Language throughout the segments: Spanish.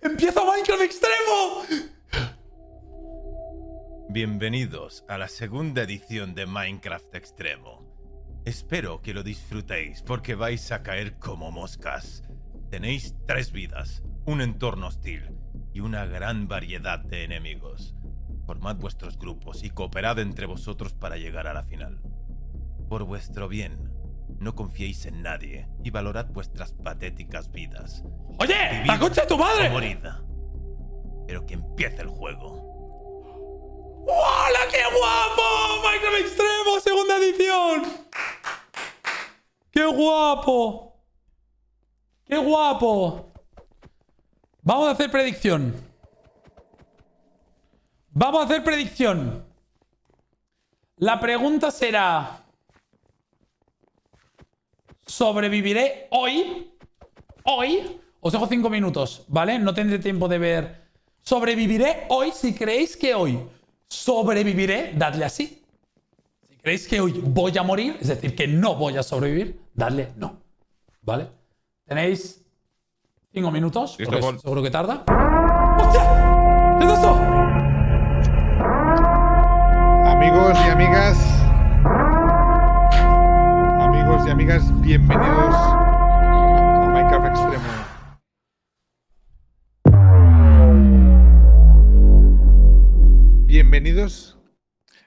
¡Empieza Minecraft Extremo! Bienvenidos a la segunda edición de Minecraft Extremo. Espero que lo disfrutéis porque vais a caer como moscas. Tenéis tres vidas, un entorno hostil y una gran variedad de enemigos. Formad vuestros grupos y cooperad entre vosotros para llegar a la final. Por vuestro bien, no confiéis en nadie y valorad vuestras patéticas vidas. ¡Oye! Vivid ¡La concha de tu madre! morid. Pero que empiece el juego. ¡Hola, qué guapo! Minecraft Extremo, segunda edición. ¡Qué guapo! ¡Qué guapo! Vamos a hacer predicción. Vamos a hacer predicción. La pregunta será... ¿Sobreviviré hoy? Hoy. Os dejo cinco minutos, ¿vale? No tendré tiempo de ver. ¿Sobreviviré hoy? Si creéis que hoy sobreviviré, dadle así. Si creéis que hoy voy a morir, es decir, que no voy a sobrevivir, dadle no. ¿Vale? Tenéis cinco minutos, porque seguro que tarda. ¡Hostia! ¿Qué es? Amigos y amigas. Y amigas, bienvenidos a Minecraft Extremo. Bienvenidos.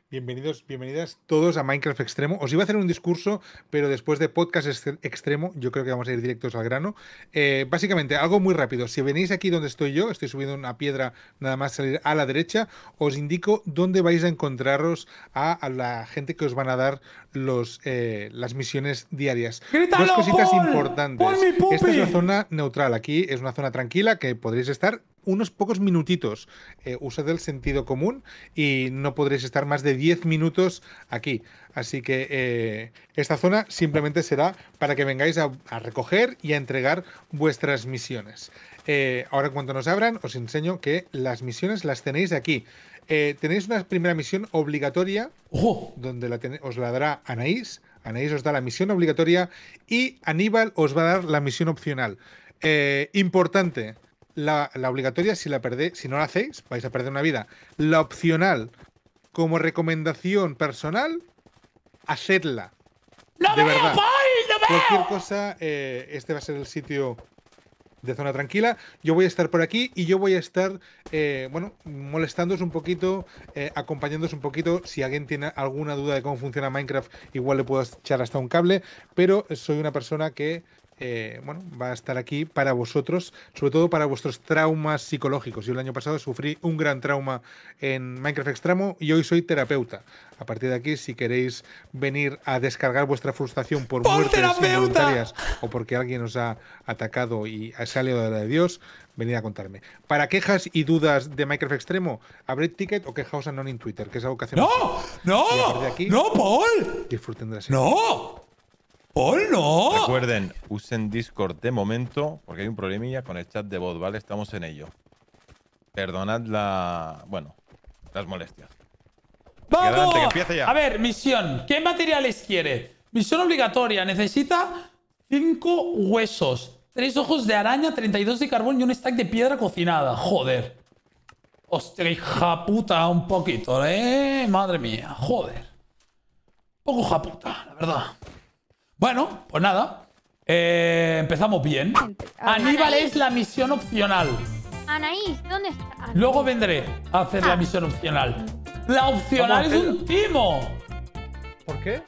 Bienvenidos, bienvenidas todos a Minecraft Extremo. Os iba a hacer un discurso, pero después de podcast ex- extremo, yo creo que vamos a ir directos al grano. Eh, básicamente, algo muy rápido. Si venís aquí donde estoy yo, estoy subiendo una piedra nada más salir a la derecha, os indico dónde vais a encontraros a la gente que os van a dar los, eh, las misiones diarias. ¡Grítalo, Dos cositas Paul! importantes. Esta es una zona neutral. Aquí es una zona tranquila que podréis estar unos pocos minutitos. Eh, usad el sentido común y no podréis estar más de 10 minutos aquí. Así que eh, esta zona simplemente será para que vengáis a, a recoger y a entregar vuestras misiones. Eh, ahora, en cuanto nos abran, os enseño que las misiones las tenéis aquí. Eh, tenéis una primera misión obligatoria donde la os la dará Anaís. Anaís os da la misión obligatoria y Aníbal os va a dar la misión opcional. Eh, importante, la, la obligatoria, si la perdéis, si no la hacéis, vais a perder una vida. La opcional, como recomendación personal, hacedla. ¡No De veo, verdad. Veo! Cualquier cosa, eh, este va a ser el sitio de zona tranquila. Yo voy a estar por aquí y yo voy a estar, eh, bueno, molestándoos un poquito, eh, acompañándoos un poquito. Si alguien tiene alguna duda de cómo funciona Minecraft, igual le puedo echar hasta un cable. Pero soy una persona que, eh, bueno, va a estar aquí para vosotros, sobre todo para vuestros traumas psicológicos. Yo el año pasado sufrí un gran trauma en Minecraft Extremo y hoy soy terapeuta. A partir de aquí, si queréis venir a descargar vuestra frustración por ¡Pon muertes involuntarias o porque alguien os ha atacado y ha salido de la de Dios, venid a contarme. Para quejas y dudas de Minecraft Extremo, abrid ticket o quejaos a Non en Twitter, que es algo que hacemos. ¡No! ¡No! aquí- ¡No, Paul! Disfruten de la serie. ¡No! ¡Paul, no! Recuerden, usen Discord de momento porque hay un problemilla con el chat de voz, ¿vale? Estamos en ello. Perdonad la. Bueno, las molestias. ¡Vamos! adelante, ya. A ver, misión. ¿Qué materiales quiere? Misión obligatoria. Necesita 5 huesos, 3 ojos de araña, 32 de carbón y un stack de piedra cocinada. Joder. Hostia, hija puta, un poquito, ¿eh? Madre mía, joder. Poco hija puta, la verdad. Bueno, pues nada. Eh, empezamos bien. Aníbal es la misión opcional. Anaís, ¿dónde está? Ah, Luego vendré a hacer la Ah. misión opcional. La opcional es un timo. ¿Por qué?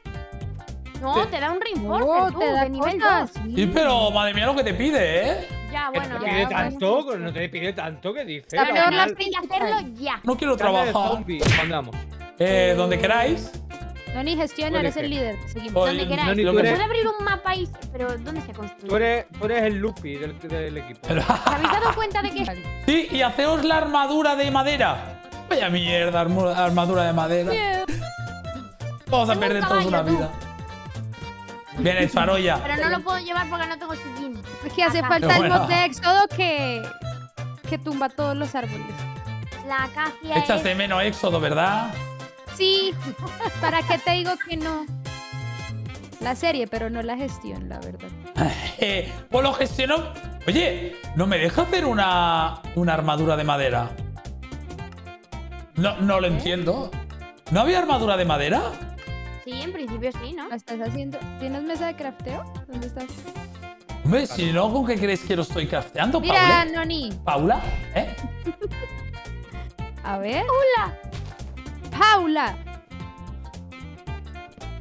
No, te da un reinforcer, No, tú, te da de nivel cosas. 2. Sí, pero madre mía lo que te pide, ¿eh? Ya, bueno. no te ya, pide bueno. tanto, no te pide tanto que dice. Pero Pero no la- hay que hacerlo ya. No quiero trabajar. mandamos. Eh, donde queráis. Noni, gestiona, eres el líder. Seguimos. Oye, Donde queráis. Noni, tú ¿Se eres- puede abrir un mapa ahí? Pero ¿dónde se construye? Tú eres, tú eres el Luffy del, del equipo. ¿Te habéis dado cuenta de que Sí, y haceos la armadura de madera. Vaya mierda, armu- armadura de madera. Vamos a Tengo un perder todos una vida. Bien hecho, Aroya. Pero no lo puedo llevar porque no tengo sillín. Es que hace Ajá. falta el bueno. mod de Éxodo que, que tumba todos los árboles. La acacia Echas es... de menos éxodo, ¿verdad? Sí, ¿para qué te digo que no? La serie, pero no la gestión, la verdad. Eh, pues lo gestionó Oye, ¿no me deja hacer una, una armadura de madera? No, no lo entiendo. ¿No había armadura de madera? Sí, en principio sí, ¿no? ¿La estás haciendo? ¿Tienes mesa de crafteo? ¿Dónde estás? Hombre, si no, ¿con qué crees que lo estoy crafteando, Mira, Paula? Noni. ¿Paula? ¿Eh? A ver. ¡Hola! Paula.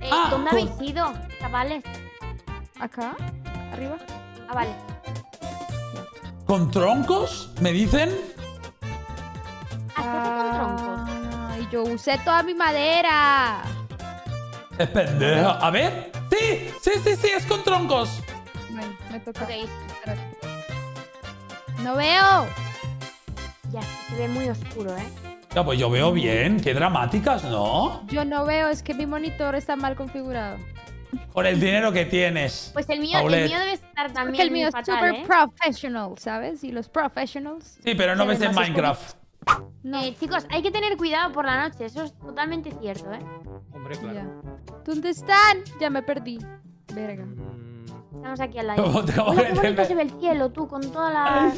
Eh, Ah, ¿Dónde con- habéis ido, chavales? Acá. Arriba. Ah, vale. ¿Con troncos? ¿Me dicen? ¿Has hecho con troncos? Ah, y yo usé toda mi madera. Es pendeja. A ver. ¡Sí! ¡Sí, sí, sí! ¡Es con troncos! Bueno, me toca. Ok, Espérate. No veo. ya se ve muy oscuro, ¿eh? Ya, pues yo veo bien. Qué dramáticas, ¿no? Yo no veo, es que mi monitor está mal configurado. Con el dinero que tienes. Pues el mío, Paulette. el mío debe estar también Porque el mío es fatal, super ¿eh? professional, ¿sabes? Y los professionals. Sí, pero no ves en Minecraft. No. Eh, chicos, hay que tener cuidado por la noche, eso es totalmente cierto, ¿eh? Hombre, claro. Ya. ¿Dónde están? Ya me perdí. Verga. Mm, Estamos aquí al lado. Como te- qué bonito se ve el cielo, tú, con todas las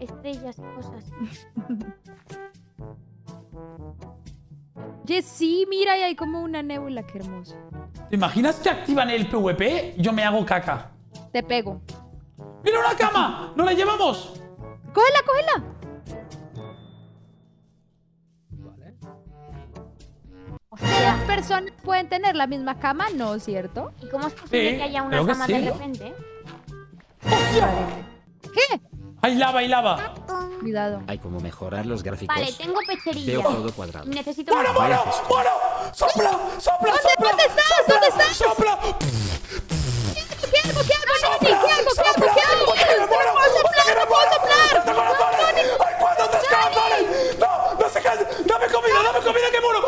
estrellas y cosas. Oye, sí, mira, ahí hay como una nébula, qué hermoso. ¿Te imaginas que activan el PvP? Yo me hago caca. Te pego. ¡Mira una cama! ¿No la llevamos? ¡Cógela, cógela! ¿Las personas pueden tener la misma cama? No, ¿cierto? ¿y cómo es posible Sí, que haya una cama sí, de ¿no? repente? ¿Qué? ¡Hay lava, hay lava! Cuidado. Hay como mejorar los gráficos. Vale, tengo Veo pecherilla. todo cuadrado. Necesito ¡Bueno, más. bueno! ¡Bueno! ¡Sopla! ¡Sopla! ¡Sopla! ¿Dónde estás? ¡Sopla! ¿Dónde estás? ¡Sopla! ¿Qué hago? ¿Qué hago? ¿Qué hago? ¿Qué hago? ¿Qué hago? ¡Porque me muero! ¡Porque me muero! ¡Hasta corazones! ¡Hay cuántos descorazones! ¡No! ¡No se canse! ¡Dame comida! ¡Dame comida que muero!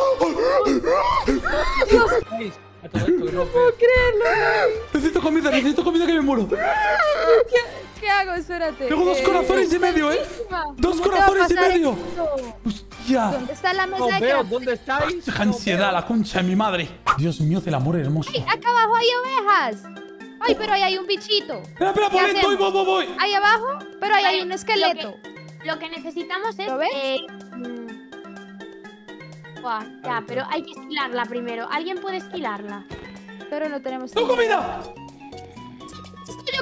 Ay, a todo esto que no veo. Necesito comida, necesito comida que me muero. ¿Qué, qué hago? Espérate. Tengo dos Eh, corazones y medio, ¿eh? Dos ¿Cómo te va a corazones y medio. esto? ¡Hostia! ¿Dónde está la mesa No veo? ¿dónde estáis? ¡Qué No ansiedad, veo. la concha de mi madre! Dios mío, del amor hermoso. Ay, acá abajo hay ovejas. Ay, pero ahí hay un bichito. Espera, espera, ¿Qué voy, voy, voy. Ahí abajo, pero ahí hay un lo esqueleto. Lo que necesitamos es. ¿Lo ves? eh, mm, buah, ya, pero hay que esquilarla primero. ¿Alguien puede esquilarla? Pero no tenemos ¡Tengo comida!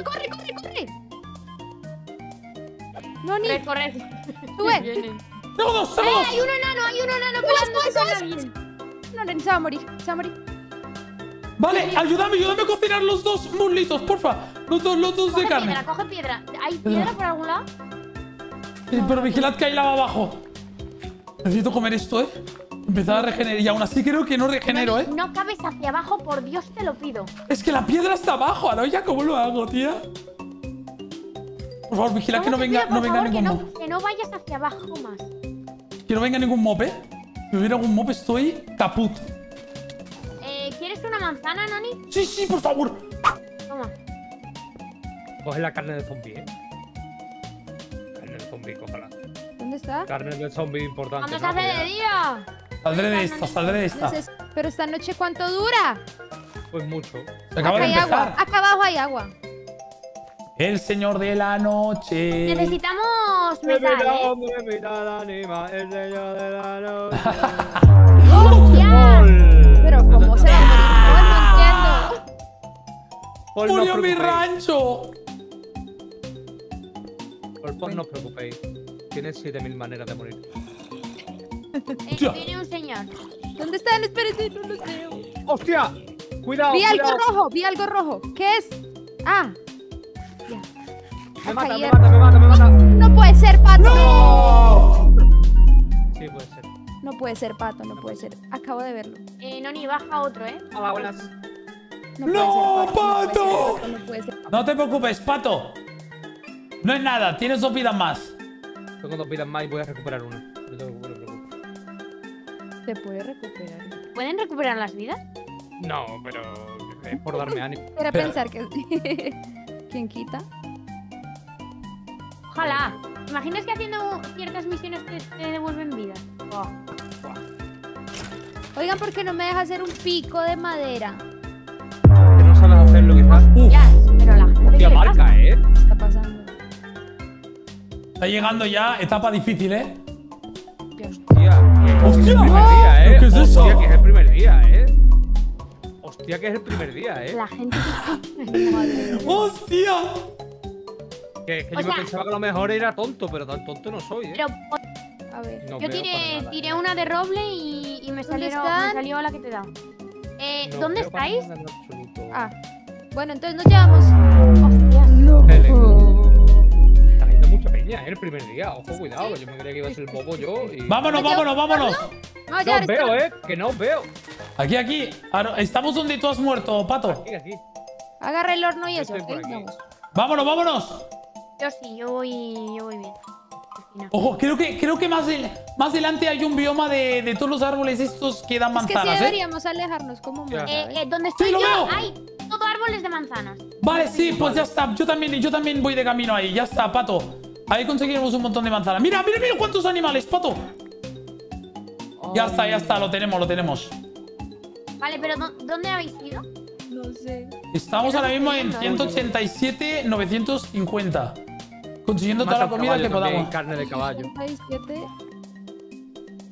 Corre, corre, corre. No, ni. Corre, corre. Sube. Vienen. ¡Tengo dos, tengo ¡Eh, dos! hay un enano! ¡Hay un enano alguien! No, no, se va a morir. Se va a morir. Vale, ayúdame, ayúdame a cocinar los dos muslitos, porfa. Los dos, los dos de carne. piedra, coge piedra. ¿Hay piedra por algún lado? Eh, pero vigilad que hay lava abajo. Necesito comer esto, ¿eh? Empezar a regenerar. Y aún así creo que no regenero, ¿eh? No cabes hacia abajo, por Dios te lo pido. Es que la piedra está abajo, Aloya. ¿Cómo lo hago, tía? Por favor, vigila que no ¿Cómo te venga, pido, no venga favor, ningún que mob. no, que no vayas hacia abajo más. Que no venga ningún mob, ¿eh? Si hubiera algún mob estoy caput. Eh, ¿Quieres una manzana, Nani? Sí, sí, por favor. Toma. Coge la carne de zombie, eh. Carne de zombie, cógela. ¿Dónde está? Carne de zombie importante. Cuando se ¿no? hace de día. Saldré de esta, saldré de esta. Pero esta noche, ¿cuánto dura? Pues mucho. Se acaba Acá de hay agua. empezar. Acá abajo hay agua. El señor de la noche. Necesitamos Me metal, ¿eh? hombre, mira, anima, el señor de la noche. ¡Hostia! Pero ¿cómo se va a morir? Paul, no os ¡Murió mi rancho! Paul, no os preocupéis. Tienes 7000 maneras de morir. Eh, viene un señor. Entiendo. ¿Dónde están? Espérense, no los veo. ¡Hostia! Cuidado, Vi algo rojo, vi algo rojo. ¿Qué es? Ah, Me mata, me mata, me mata, me mata. no puede ser pato. ¡No! Sí, puede ser. No puede ser pato, no puede ser. Acabo de verlo. Eh, Noni, baja otro, ¿eh? Hola, buenas. No, ¡No, puede ser pato! No puede ser pato, no puede ser. No te preocupes, pato. No es nada, tienes dos vidas más. Tengo dos vidas más y voy a recuperar una. No tengo que preocupar. Se puede recuperar. ¿Pueden recuperar las vidas? No, pero es por darme ánimo. Era pensar que. ¿Quién quita? Ojalá. ¿Te imaginas que haciendo ciertas misiones te, te devuelven vidas? Buah. Oigan, ¿por qué no me deja hacer un pico de madera? Que no sabes hacerlo quizás. Uf. Ya, pero la gente. ¿qué Hostia, marca, ¿eh? ¿Qué está pasando? Está llegando ya, etapa difícil, ¿eh? Hostia, que ¡Hostia! es el primer día, ¿eh? ¿Qué es eso? Hostia, que es el primer día, ¿eh? Hostia, que es el primer día, ¿eh? La gente que. ¡Hostia! Que, que yo sea- pensaba que a lo mejor era tonto, pero tan tonto no soy, ¿eh? Pero A ver. No yo tiré, nada, tiré una de roble y, y me, ¿Dónde salieron, me salió la que te da. Eh, No ¿Dónde estáis? Ah. Bueno, entonces nos llevamos. Hostias. Tele. Está haciendo mucha peña, ¿eh? El primer día. Ojo, cuidado, yo me creía que iba a ser el bobo yo. Y... ¡Vámonos, vámonos, vámonos! No, No ya os veo, ¿eh? Que no os veo. Aquí, aquí. Aro- Estamos donde tú has muerto, Pato. Aquí, aquí. Agarra el horno y eso, estoy por ¿ok? aquí. Vamos. ¡Vámonos, vámonos! Yo sí, yo voy, yo voy bien. Ojo, creo que, creo que más, del- más adelante hay un bioma de, de todos los árboles estos que dan Es que sí manzanas, ¿eh? deberíamos alejarnos como más. Eh, eh, donde estoy lo yo veo! hay todo árboles de manzanas. Vale, sí, pues ya está. Yo también, yo también voy de camino ahí. Ya está, Pato. Ahí conseguiremos un montón de manzanas. Mira, mira, mira cuántos animales, Pato. Ya está, ya está. Lo tenemos, lo tenemos. Vale, pero ¿dó- ¿dónde habéis ido? No sé. Estamos ahora mismo en sucediendo, 187, 950. Consiguiendo toda la comida que también, podamos. carne de caballo. 37.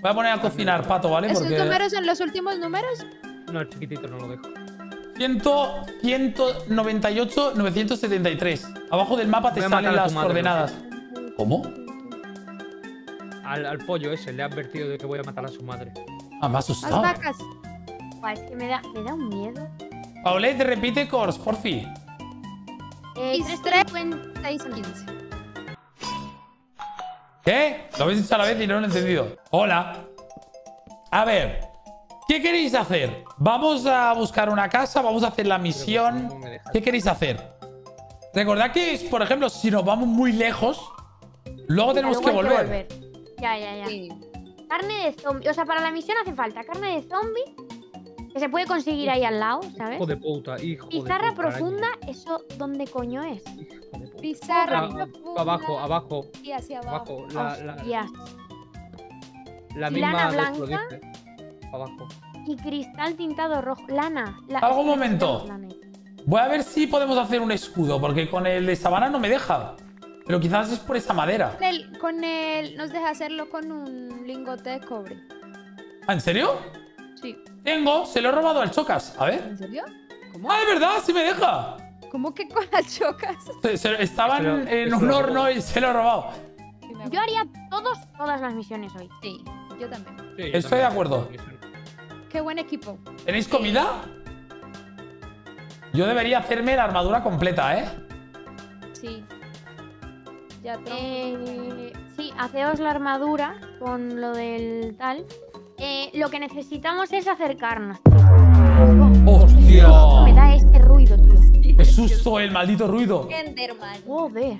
Voy a poner a cocinar, Pato, ¿vale? ¿Esos Porque números son los últimos números? No, el chiquitito no lo dejo. 100, 198, 973. Abajo del mapa te salen las madre, coordenadas. ¿Cómo? Al, al pollo ese le he advertido de que voy a matar a su madre. Ah, me ha Las asustado. vacas. Buah, es que me da, me da un miedo. Paulette, repite cores, porfi. Eh, Y 350. 615. ¿Qué? Lo habéis dicho a la vez y no lo he entendido. Hola. A ver. ¿Qué queréis hacer? Vamos a buscar una casa, vamos a hacer la misión. ¿Qué queréis hacer? Recordad que, por ejemplo, si nos vamos muy lejos, luego tenemos que volver. Ya, ya, ya. Sí. Carne de zombie. O sea, para la misión hace falta carne de zombie. Que se puede conseguir ahí al lado, ¿sabes? Hijo de puta, hijo de Pizarra puta, profunda, ¿eso dónde coño es? Hijo de puta. Pizarra Ah, profunda. abajo, abajo, Y hacia abajo. abajo. La, la, la ¿Y misma lana de blanca? Afrodite. Abajo. Y cristal tintado rojo. Lana. La, Algo, un es que momento. Voy a ver si podemos hacer un escudo, porque con el de sabana no me deja. Pero quizás es por esa madera. Con el, con el. Nos deja hacerlo con un lingote de cobre. ¿Ah, ¿En serio? Sí. Tengo, se lo he robado al Chocas. A ver. ¿En serio? ¿Cómo? Ah, es verdad, sí me deja. ¿Cómo que con las chocas? Se- se- estaban Pero- en un horno y se lo he robado. Yo haría todos, todas las misiones hoy. Sí, yo también. Sí, yo Estoy también. de acuerdo. Qué buen equipo. ¿Tenéis comida? Yo debería hacerme la armadura completa, ¿eh? Sí. Ya tronco. Eh, sí, haceos la armadura con lo del tal. Eh, lo que necesitamos es acercarnos. ¡Hostia! Me da este ruido, tío. ¡Qué susto el maldito ruido! Enderman. Joder,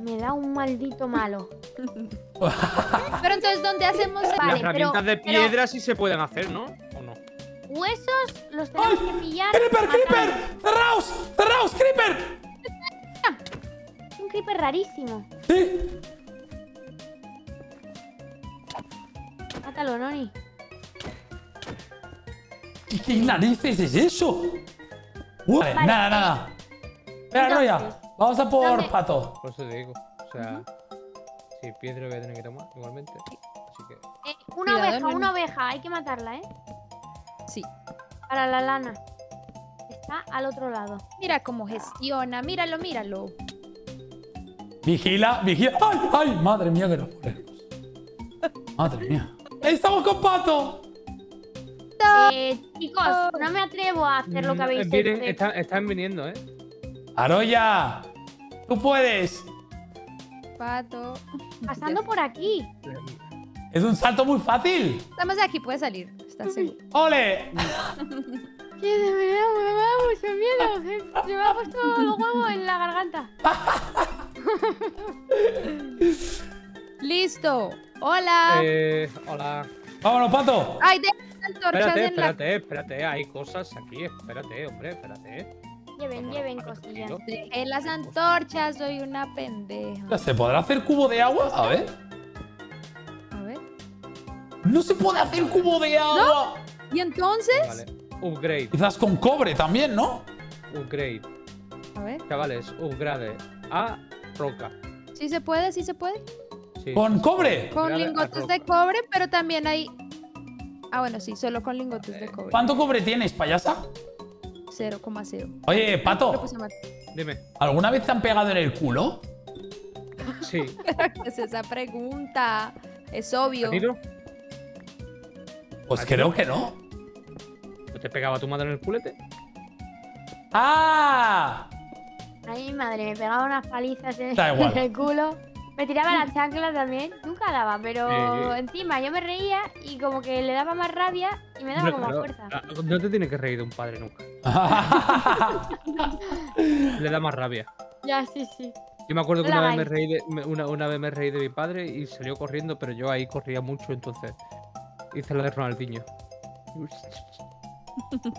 me da un maldito malo. Pero entonces, ¿dónde hacemos el- Las Vale, herramientas pero- de piedra sí se pueden hacer, ¿no? ¿O no? Huesos los tenemos ¡Ay! que pillar. ¡Creeper, creeper! ¡Cerraos! ¡Cerraos, creeper! Es un creeper rarísimo. Sí. Mátalo, Noni. ¿Qué, qué narices es eso? Uh, vale, Vale, nada, nada. Espera, Roya. Vamos a por ¿dónde? pato. Por eso te digo. O sea, sí, piedra voy a tener que tomar igualmente. Así que. Eh, una Cuidado, oveja, Noni. una oveja. Hay que matarla, ¿eh? Sí. Para la lana. Está al otro lado. Mira cómo gestiona. Míralo, míralo. Vigila, vigila. ¡Ay, ay! Madre mía, que nos ponemos. Madre mía. ¡Estamos con pato! Eh, chicos, no me atrevo a hacer lo que Mm, habéis hecho. están, están viniendo, ¿eh? Aroya, tú puedes. Pato. Pasando por aquí. Es un salto muy fácil. Estamos aquí, puede salir. ¿Estás seguro? ¡Ole! Que me da, me da mucho miedo. Se- Se me ha puesto los huevos en la garganta. Listo. Hola. Eh, hola. ¡Vámonos, pato! Ay, de antorchas Espérate, en la. espérate, espérate. Hay cosas aquí. Espérate, hombre, espérate. Lleven, lleven cosillas. En las antorchas soy una pendeja. ¿Se podrá hacer cubo de agua? A ver. A ver. No se puede hacer cubo de agua. ¿Y entonces? Vale. Upgrade, Quizás con cobre también, ¿no? upgrade. A ver. Chavales, upgrade. A roca. Sí se puede, sí se puede. Sí. ¿Con cobre? Con Mira, la lingotes de cobre, pero también hay... Ah, bueno, sí, solo con lingotes de cobre. ¿Cuánto cobre tienes, payasa? 0,0. Oye, Pato. Dime. ¿alguna vez te han pegado en el culo? Sí. ¿Qué es esa pregunta? Es obvio. ¿A ti no? Pues ¿A ti creo que no. ¿No te pegaba tu madre en el culete? ¡Ah! Ay, mi madre, me pegaba unas palizas en, Da igual. en el culo. Me tiraba la chancla también. Nunca daba, pero encima yo me reía y como que le daba más rabia y me daba No, como pero, fuerza. ah, No te tiene que reír de un padre nunca. Le da más rabia. Ya, sí, sí. Yo me acuerdo que una vez, me reí de, una, una vez me reí de mi padre y salió corriendo, pero yo ahí corría mucho, entonces hice la de Ronaldinho.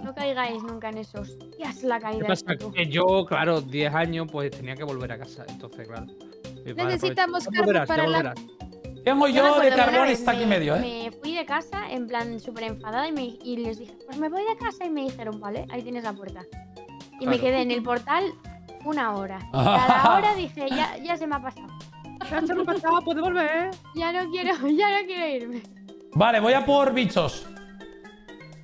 No caigáis nunca en eso. Hostias, la ¿Qué caída. pasa? esta, tú. Que yo, claro, 10 años, pues tenía que volver a casa, entonces, claro. Necesitamos pues, volverás, ya para la-. Tengo Yo de carbón está aquí me- medio, ¿eh? Me fui de casa en plan súper enfadada y, me- y les dije, pues me voy de casa y me dijeron, vale, ahí tienes la puerta. Y me quedé en el portal una hora. Y a la hora dije, ya, ya se me ha pasado. Ya se me pasaba, puede volver. Ya no quiero, ya no quiero irme. Vale, voy a por bichos.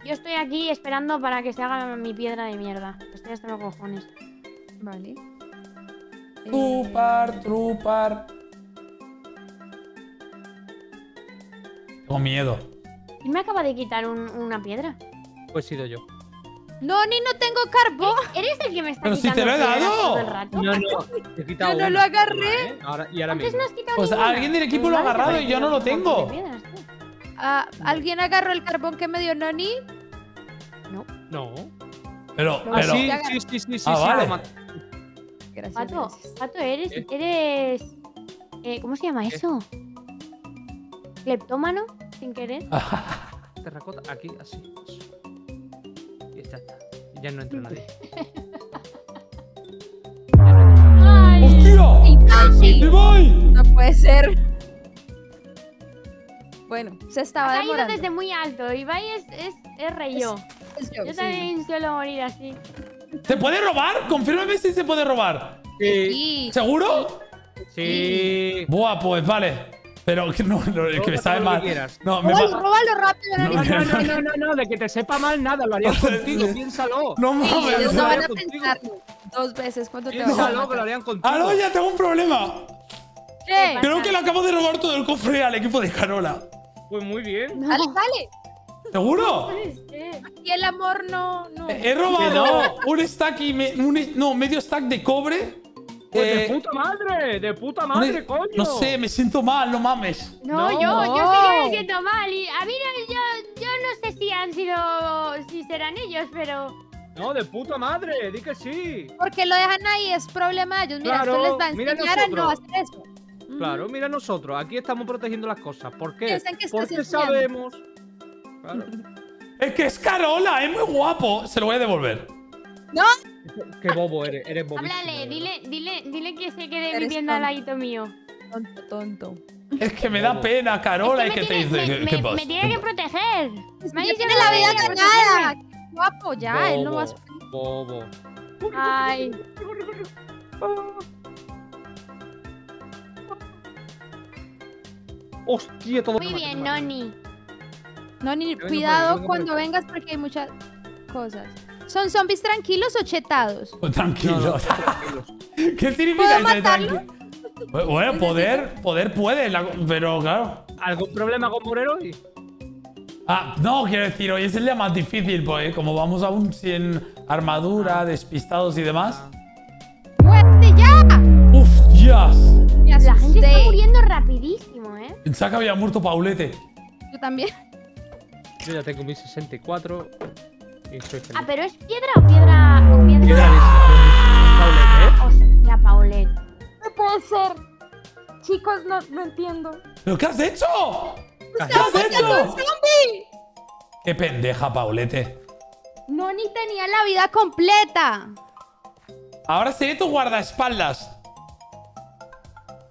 Yo estoy aquí esperando para que se haga mi piedra de mierda. Estoy hasta los cojones. Vale. Trupar, trupar. Tengo miedo. ¿Quién me acaba de quitar un- una piedra? Pues he sido yo. No, ni no tengo carbón. ¿Eres el que me está Pero si quitando te lo he piedras dado. todo el rato? No, no, te he quitado Yo no una, lo agarré. ¿eh? Ahora, y ahora Antes mismo. no has quitado Pues ninguna. alguien del equipo Pues lo ha vale, agarrado y yo no lo tengo. montón de piedras, tú. Ah, ¿Alguien agarró el carbón que me dio Noni? No. Pero, No, Ah, pero. sí, sí, sí, sí, sí, Ah, sí, vale. lo. Gracias. Pato, gracias. Pato, eres. Eres eh, ¿Cómo se llama eso? ¿Cleptómano? Sin querer. Terracota, aquí, así. Y ya está. Ya no entra nadie. Imbécil. ¡Me voy! No puede ser. Bueno, se Ha estaba caído demorando. desde muy alto. Ibai es, es, es rey yo. Es yo, Yo sí. también suelo morir así. ¿Se puede robar? Confírmame si se puede robar. Sí. ¿Seguro? Sí. Buah, pues vale. Pero que no, no, es que me sabe mal. que quieras. No, me Róbalo, va. róbalo rápido. No, No, no, no, no, no, de que te sepa mal nada, lo harían contigo, piénsalo. No mames. no van a contigo. pensarlo dos veces cuando te van a Piénsalo, que lo harían contigo. Ah, no, ya tengo un problema. ¿Qué? Creo que le acabo de robar todo el cofre al equipo de Carola. Pues muy bien. Dale, dale. ¿Seguro? Ser. Y el amor no, no. He robado un stack y me- un- no, medio stack de cobre. Pues Eh, de puta madre, de puta madre, coño. No sé, me siento mal, no mames. No, No. yo, yo sí que me siento mal. Y a mí no, yo, yo no sé si han sido. si serán ellos, pero. No, de puta madre, di que sí. Porque lo dejan ahí, es problema de ellos. Mira, Claro, esto les va a enseñar a no hacer eso. Claro, mira nosotros, aquí estamos protegiendo las cosas. ¿Por qué? Porque sabemos. Claro. Es que es Carola, es muy guapo. Se lo voy a devolver. Qué bobo eres, eres bobísimo. Háblale, dile, dile, dile que se quede Eres viviendo al ladito mío. Tonto, tonto. Es que me da Bobo. pena, Carola, Es y que que te me dice. tiene- ¿Qué, me, qué me- pasa? me tiene que proteger. Es Me tiene que la vida ganada. Qué Guapo, ya, él no va a Bobo. sufrir. Bobo. Ay, Hostia, todo muy bien, Noni. No, ni vengo por cuidado ahí, vengo por cuando vengas porque hay muchas cosas. ¿Son zombies tranquilos o chetados? No, tranquilos. ¿Qué significa ¿Puedo matarlo? Bueno, poder, poder puede, la- pero claro. ¿Algún problema con Morero hoy? Ah, no, quiero decir, hoy es el día más difícil, pues como vamos aún sin armadura, despistados y demás. ¡Muerte ya! ¡Uf, Dios! La gente está muriendo rapidísimo, ¿eh? Pensaba que había muerto Paulete. Yo también. Yo ya tengo mi 64 y soy feliz. Ah, pero es piedra o piedra. o piedra. Piedra de- Hostia, Paulet. No puede ser. Chicos, no, no entiendo. ¿Pero qué has hecho? ¿Qué ¿Estaba has hecho? ¡Zombie! ¡Qué pendeja, Paulete! No, ni tenía la vida completa. Ahora seré tu guardaespaldas.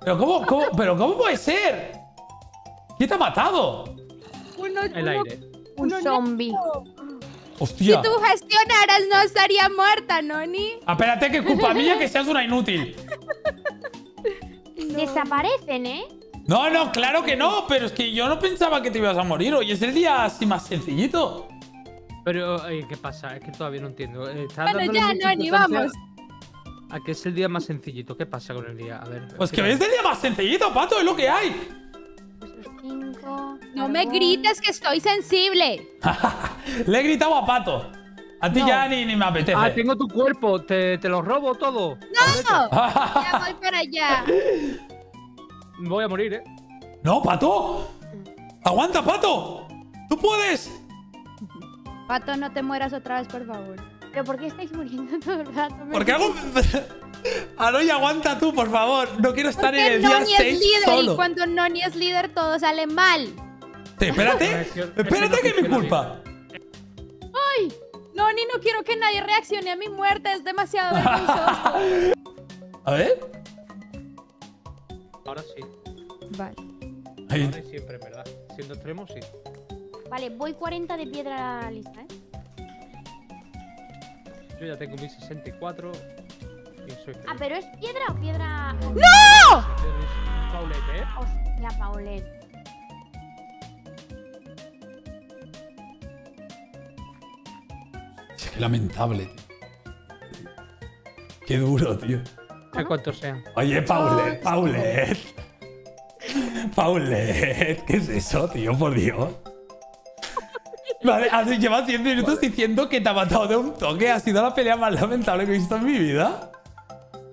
¿Pero cómo, cómo, pero cómo puede ser? ¿Quién te ha matado? Uno, El aire. Un zombie. Si Hostia. tú gestionaras, no estaría muerta, Noni. Ah, Espérate que culpa mía que seas una inútil. Desaparecen, ¿eh? No, no, claro que no, pero es que yo no pensaba que te ibas a morir. Hoy es el día así más sencillito. Pero, eh, ¿qué pasa? Es que todavía no entiendo. Eh, ¿estás Bueno, ya, Noni, vamos. A que es el día más sencillito. ¿Qué pasa con el día? A ver. Pues que es el día más sencillito, pato, es lo que hay. No me grites que estoy sensible. Le he gritado a pato. A ti No. ya ni, ni me apetece. Ah, tengo tu cuerpo. Te, te lo robo todo. ¡No! Ya voy para allá. Voy a morir, ¿eh? No, pato. Aguanta, pato. Tú puedes. Pato, no te mueras otra vez, por favor. ¿Pero por qué estáis muriendo todo el rato? Porque hago. Aloy, aguanta tú, por favor. No quiero estar en el día Noni es 6 líder solo. y cuando Noni es líder todo sale mal. Espérate. Espérate no que es mi culpa. ¡Ay! Noni, no quiero que nadie reaccione a mi muerte, es demasiado vergonzoso. A ver. Ahora sí. vale. Ahí. Ahora y siempre, ¿verdad? Siendo extremo, sí. Vale, voy 40 de piedra lista, ¿eh? Yo ya tengo 1064. Y soy feliz. Ah, pero ¿es piedra o piedra...? ¡No! Paulette, ¿eh? Hostia, Qué lamentable, tío. Qué duro, tío. Cuántos sean. Oye, Paulet, Paulet. Paulet, ¿qué es eso, tío? Por Dios. Vale, has llevado 100 minutos diciendo que te ha matado de un toque. Ha sido la pelea más lamentable que he visto en mi vida.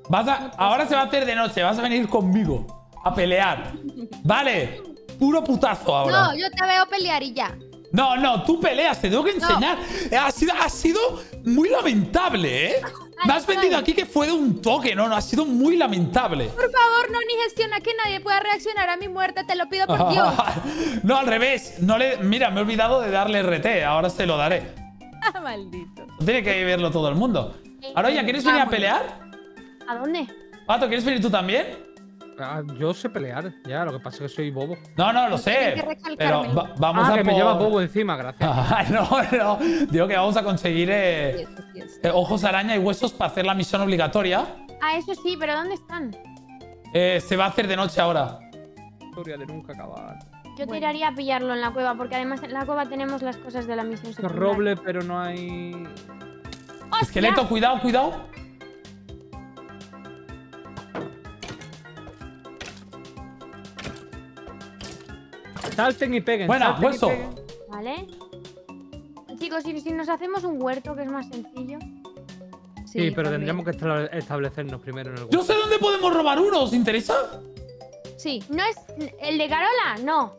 Vas a, ahora se va a hacer de noche. Vas a venir conmigo a pelear. Vale, puro putazo ahora. No, yo te veo pelear y ya. No, no, tú peleas, te tengo que enseñar. Eh, Ha, sido, ha sido muy lamentable, ¿eh? Me has vendido aquí que fue de un toque, no, no, ha sido muy lamentable. Por favor, Noni, gestiona que nadie pueda reaccionar a mi muerte, te lo pido por Dios. no, al revés. No le, mira, me he olvidado de darle RT, ahora se lo daré. Ah, Maldito. Tiene que verlo todo el mundo. Ahora ya, ¿quieres venir a pelear? ¿A dónde? Pato, ¿quieres venir tú también? Ah, yo sé pelear, ya, lo que pasa es que soy bobo. No, no, lo sé. Pero va- vamos ah, a que me por- lleva bobo encima, gracias. No, no. Digo que vamos a conseguir eh, Sí, sí, sí. eh, ojos araña y huesos para hacer la misión obligatoria. Ah, eso sí, pero ¿dónde están? Eh, se va a hacer de noche ahora. Historia de nunca acabar. Yo Bueno. tiraría a pillarlo en la cueva, porque además en la cueva tenemos las cosas de la misión Es secundaria. roble, pero no hay. ¡Hostia! Esqueleto, cuidado, cuidado. Salten y peguen. Hueso. peguen. Vale. Chicos, y si nos hacemos un huerto, que es más sencillo. Sí, pero también. tendríamos que establecernos primero en el Yo hueso. sé dónde podemos robar uno, ¿os interesa? Sí. ¿No es el de Carola? No.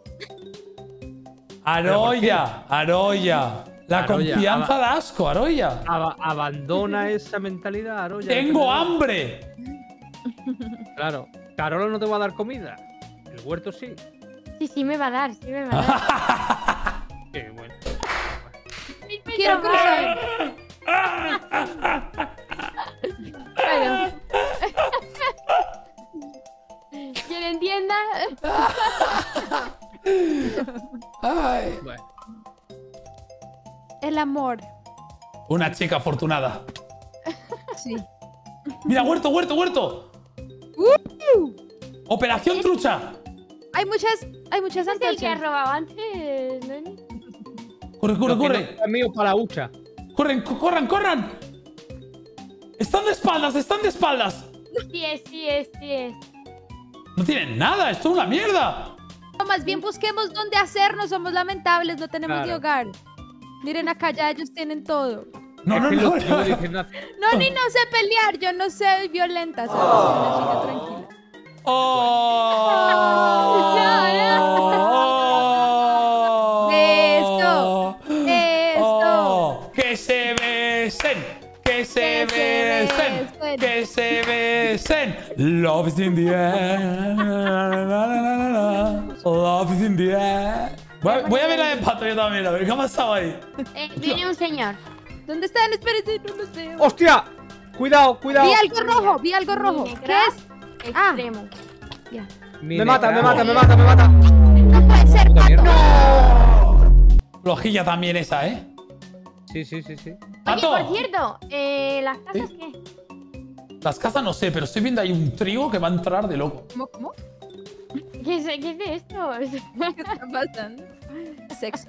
Aroya, Aroya. La Aroya, confianza da asco, Aroya. Aba- abandona esa mentalidad, Aroya. Tengo hambre. Claro. Carola no te va a dar comida. El huerto sí. Sí, sí me va a dar, sí me va a dar. Qué bueno. Quiero cruzar. Bueno. Quien entienda. Ay. Bueno. El amor. Una chica afortunada. Sí. Mira, huerto, huerto, huerto. Operación trucha. Hay muchas, hay muchas ¿Es el que has antorchas. robado antes, Noni? Corre, corre, no corre. es mío para la hucha. Corren, co- corran, corran. Están de espaldas, están de espaldas. Sí es, sí es, sí es. No tienen nada, esto es una mierda. No, más bien busquemos dónde hacernos, somos lamentables, no tenemos Claro. ni hogar. Miren acá, ya ellos tienen todo. No, no, no. no. No, ni no sé pelear, yo no soy violenta, ¿sabes? Soy una chica tranquila. Oh. Beso, beso. Oh. Que se besen. Que se Que se besen. Que se besen. Love is in the air. Love is in the air. Voy a, voy a ver la de pato yo también, a ver qué ha pasado ahí. Eh, viene un señor. ¿Dónde están? Espérense, no los veo. ¡Hostia! Cuidado, cuidado. Vi algo rojo, vi algo rojo. ¿Qué es? Ah. Extremo. Me mata, me mata, me mata, me mata. No puede ser, mierda. Flojilla también esa, ¿eh? Sí, sí, sí, sí. Oye, por cierto, eh, ¿las casas qué? Las casas no sé, pero estoy viendo ahí un trigo que va a entrar de loco. ¿Cómo, cómo? ¿Qué es, qué es esto? ¿Qué está pasando? Sexo.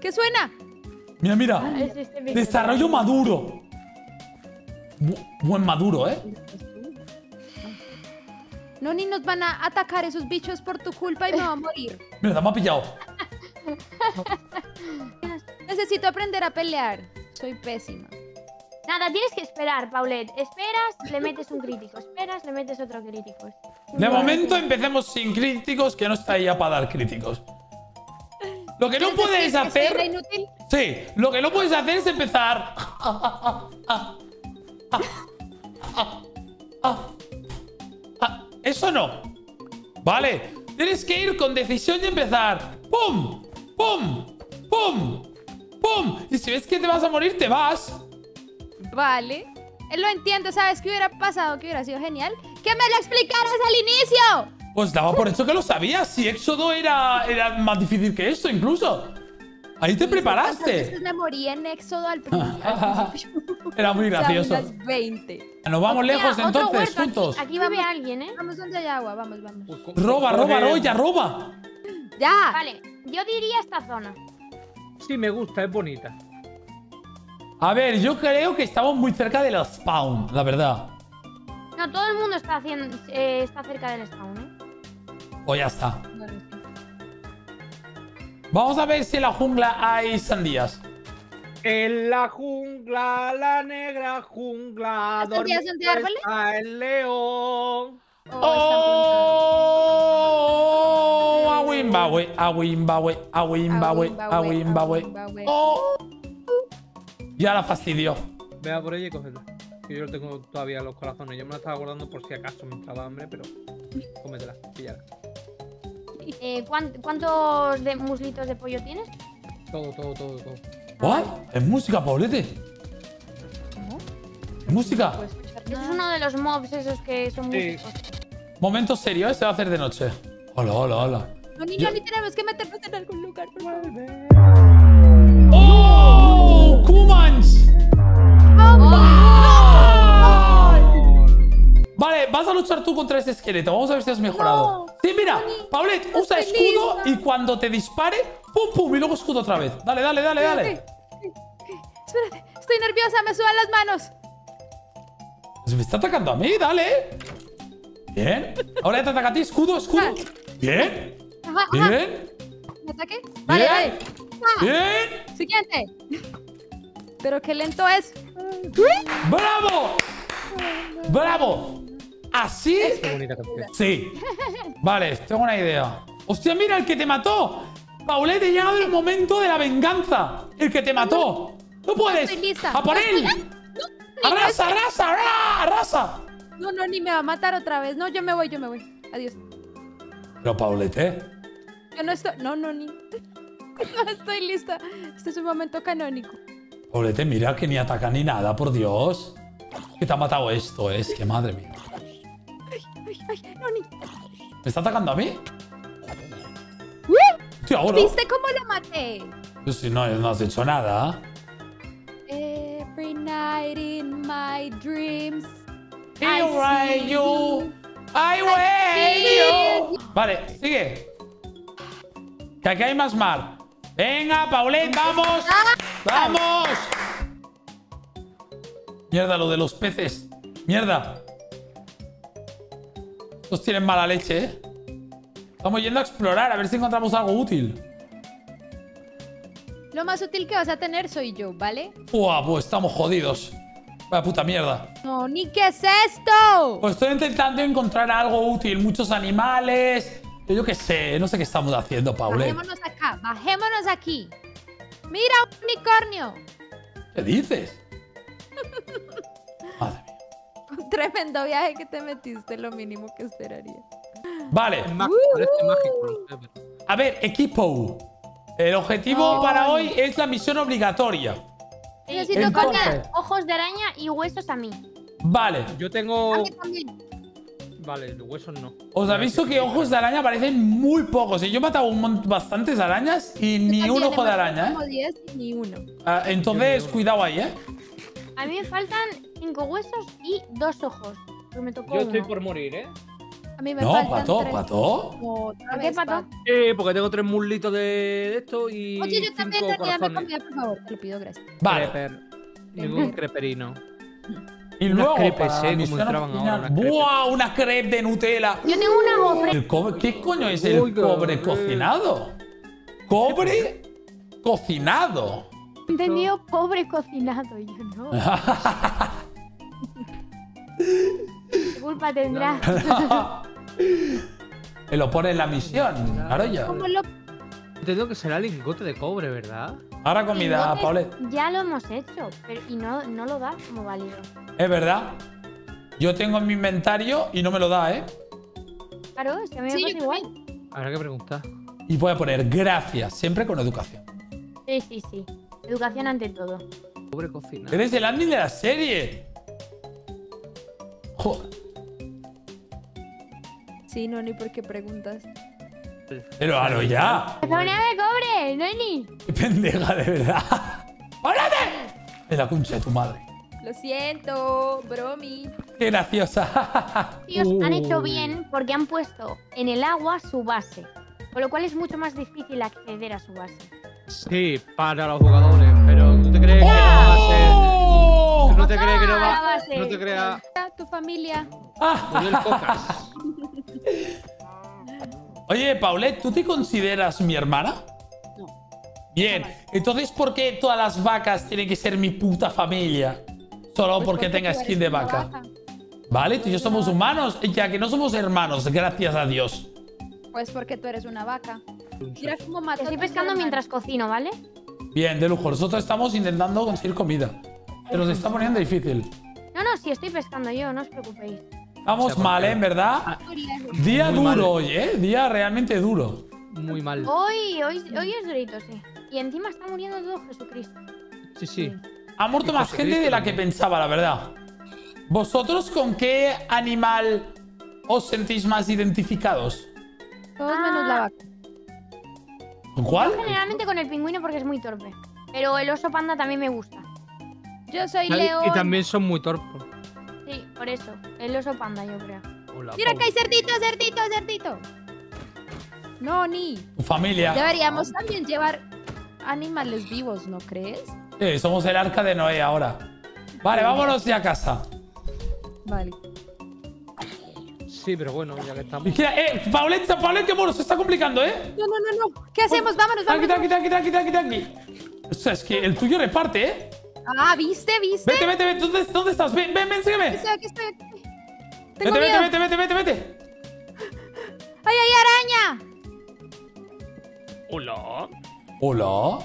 ¿Qué suena? Mira, mira. Es este bicho. Desarrollo maduro. Bu- buen maduro, ¿eh? No, ni nos van a atacar esos bichos por tu culpa y me va a morir. Mira, me ha pillado. Necesito aprender a pelear. Soy pésima. Nada, tienes que esperar, Paulette. Esperas, le metes un crítico. Esperas, le metes otro crítico. De momento empecemos sin críticos, que no está ahí ya para dar críticos. Lo que no ¿Quieres puedes hacer. inútil? Sí, lo que no puedes hacer es empezar. Eso no. Vale. Tienes que ir con decisión y empezar. ¡Pum! ¡Pum! ¡Pum! ¡Pum! Y si ves que te vas a morir, te vas. Vale. Lo entiendo. ¿Sabes qué hubiera pasado? Que hubiera sido genial. ¡Que me lo explicaras al inicio! Pues daba por hecho que lo sabías. Si Éxodo era, era más difícil que esto, incluso. Ahí te ¿Cuántas preparaste. me morí en Éxodo al principio? Era muy O sea, gracioso. 20. Nos vamos lejos entonces, aquí. juntos. Aquí va a haber alguien, ¿eh? Vamos donde hay agua. Vamos, vamos. Pues Roba, roba, roya, roba. ¡Ya! Vale, yo diría esta zona. Sí, me gusta, es bonita. A ver, yo creo que estamos muy cerca del spawn, la verdad. No, todo el mundo está haciendo, eh, está cerca del spawn, ¿eh? O ya está. Bueno, sí. Vamos a ver si en la jungla hay sandías. En la jungla, la negra jungla, ¿Las sandías de dormido árboles? está el león. Oh, ¡Oh! Awimbawe, awimbawe, awimbawe, awimbawe. Awimbawe. ¡Oh! Ya la fastidió. Ve a por ella y cógela. Que yo no tengo todavía los corazones. Yo me la estaba guardando por si acaso me entraba hambre, pero cómetela, píllala. Eh, ¿cuán- ¿Cuántos de muslitos de pollo tienes? Todo, todo, todo, todo. ¿What? Es música, Paulete. ¿Cómo? Es música. Ese es uno de los mobs esos que son Sí. músicos. Momento serio, ¿eh? Se va a hacer de noche. Hola, hola, hola. No, ni, Yo- no, ni tenemos que meternos en algún lugar, por favor. ¡Oh! ¡Kumans! Vale, vas a luchar tú contra ese esqueleto. Vamos a ver si has mejorado. No, sí, mira, Tony, Paulet, no usa escudo y cuando te dispare, pum, pum, y luego escudo otra vez. Dale, dale, dale, dale. Espérate, estoy nerviosa, me sudan las manos. Pues me está atacando a mí, dale. Bien. Ahora ya te ataca a ti, escudo, escudo. Bien. Ajá, ajá. Bien. ¿Me ataqué? Vale, vale. Bien. Ah, Bien. Siguiente. Pero qué lento es. ¡Bravo! ¡Bravo! Así Qué bonita canción. Sí. Vale, tengo una idea. ¡Hostia, mira el que te mató! Paulette, ha llegado el momento de la venganza. El que te mató. ¡No puedes! Estoy lista. ¡A por él! ¡Arrasa, arrasa, arra- arrasa! No, no, ni me va a matar otra vez. No, yo me voy, yo me voy. Adiós. Pero Paulette, ¿eh? Yo no estoy. No, no, ni. No estoy lista. Este es un momento canónico. Paulette, mira que ni ataca ni nada, por Dios. Que te ha matado esto, es que madre mía. Ay, ay, no, ni. ¿Me está atacando a mí? Hostia, ahora. ¿Viste cómo lo maté? Pues si no, no has hecho nada. Every night in my dreams. I I you. I want you. Vale, sigue. Que aquí hay más mar. Venga, Paulette, vamos. ¡Vamos! Mierda, lo de los peces. Mierda. Estos tienen mala leche, ¿eh? Estamos yendo a explorar, a ver si encontramos algo útil. Lo más útil que vas a tener soy yo, ¿vale? Buah, pues estamos jodidos. Vaya puta mierda. No, ni qué es esto. Pues estoy intentando encontrar algo útil. Muchos animales. Yo qué sé, no sé qué estamos haciendo, Paulette. Bajémonos acá, bajémonos aquí. Mira, un unicornio. ¿Qué dices? Un tremendo viaje que te metiste, lo mínimo que esperaría. Vale, a ver, equipo. El objetivo para hoy es la misión obligatoria. Eh, Necesito Entonces- ojos de araña y huesos a mí. Vale, Yo A tengo. mí también. Vale, los huesos no. os aviso que ojos de araña parecen muy pocos. Y yo he matado un bastantes arañas y ni un ojo de araña, Como ¿eh? 10 y ni uno. Ah, entonces, uno. cuidado ahí, ¿eh? A mí me faltan cinco huesos y dos ojos. Pero me tocó Yo estoy por morir, ¿eh? A mí me No, pato, tres. pato. Otra ¿Por qué, pato? Eh, porque tengo tres muslitos de, esto y. Oye, yo también cinco tenía corazones. comida, por favor. Te lo pido, gracias. Vale. Creper. Ningún creperino. Y Unas luego crepes, para la ¿eh? Como misión entraban ahora, final- unas crepes. ¡Buah! Una crepe de Nutella. Yo tengo una gofre. ¿Qué coño es el Oiga, cobre eh. cocinado? ¿Cobre cocinado? He entendido pobre cocinado. Yo no. ¿Qué culpa tendrá? Me lo pone en la misión. Claro ya. ¿Cómo lo Entiendo que será lingote de cobre, ¿verdad? Ahora comida, Paule. Ya lo hemos hecho, pero, y no, no lo da como válido. Es verdad. Yo tengo en mi inventario y no me lo da, ¿eh? Claro, es que a mí me Sí, pasa igual. Habrá que preguntar. Y voy a poner gracias, siempre con educación. Sí, sí, sí. Educación ante todo. Cobre cocina. Eres el admin de la serie. Joder. Sí, no, ni por qué preguntas. Pero halo ya. ¡Zona de cobre! ¡Noni! Qué pendeja, de verdad. ¡Háblate! De la concha de tu madre. Lo siento, bromi. Qué graciosa. Ellos han hecho bien porque han puesto en el agua su base. Con lo cual es mucho más difícil acceder a su base. Sí, para los jugadores, pero ¿tú te crees que no va a ser? ¡Oh! ¿No te crees que no va base. No te creas. Tu familia. Ah. Murió el Cocas. Oye, Paulette, ¿tú te consideras mi hermana? No. Bien, entonces ¿por qué todas las vacas tienen que ser mi puta familia? Solo Pues porque tenga tú skin de una vaca. Vale, tú y yo somos humanos, ya que no somos hermanos, gracias a Dios. Pues porque tú eres una vaca. Mira cómo mató Estoy pescando mientras cocino, ¿vale? Bien, de lujo. Nosotros estamos intentando conseguir comida. Se nos está poniendo difícil. No, no, sí, estoy pescando yo, no os preocupéis. O sea, mal, ¿eh? En verdad. Lejos. Día Muy mal. duro hoy, ¿eh? Día realmente duro. Muy mal. Hoy, hoy, hoy es durito, sí. Y encima está muriendo todo Jesucristo. Sí, sí. Ha muerto Y más gente de la que pensaba, la verdad. ¿Vosotros con qué animal os sentís más identificados? Todos menos la Ah. vaca. ¿Con cuál? Generalmente con el pingüino porque es muy torpe. Pero el oso panda también me gusta. Yo soy Y león. también son muy torpes. Sí, por eso. El oso panda, yo creo. Hola, Mira Pau. que hay cerdito, cerdito, cerdito. No, ni. Tu familia. Deberíamos también llevar animales vivos, ¿no crees? Sí, somos el arca de Noé ahora. Vale, vámonos ya a casa. Vale. Sí, pero bueno, ya que estamos. Vigila, eh, Paulette, Paulette, que bueno, se está complicando, ¿eh? No, no, no, no. ¿Qué hacemos? Vámonos, Tranqui, vámonos. tranqui, tranqui, tranqui, tranqui, tranqui. O sea, es que el tuyo reparte, ¿eh? Ah, ¿viste? ¿Viste? Vete, vete, vete. ¿Dónde, dónde estás? Ven, ven, ven, sígueme. Estoy aquí, estoy aquí. Vete, Tengo vete, miedo. vete, vete, vete, vete. ¡Ay, ay, araña! Hola. Hola.